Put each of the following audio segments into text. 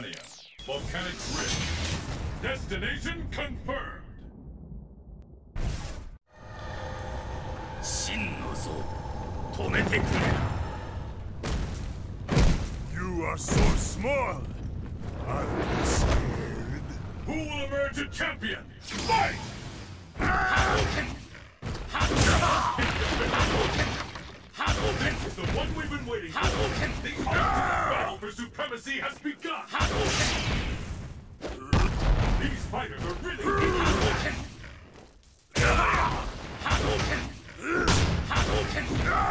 Titania. Volcanic Rift. Destination confirmed. 真の像止めてくれ You are so small. I'm scared. Who will emerge a champion? Fight! 波動拳波動拳波動拳 This is the one we've been waiting 波 for. Supremacy has begun! These fighters are really... Hadouken! Hadouken! Hadouken!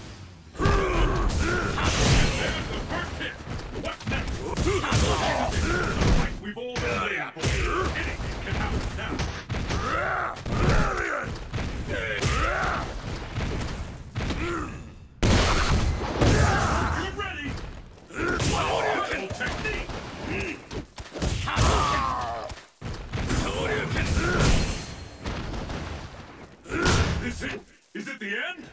Is it... is it the end?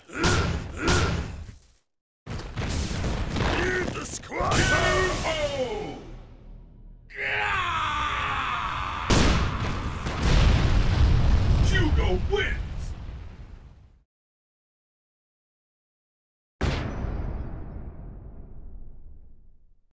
Need the squad! Oh! Hugo wins!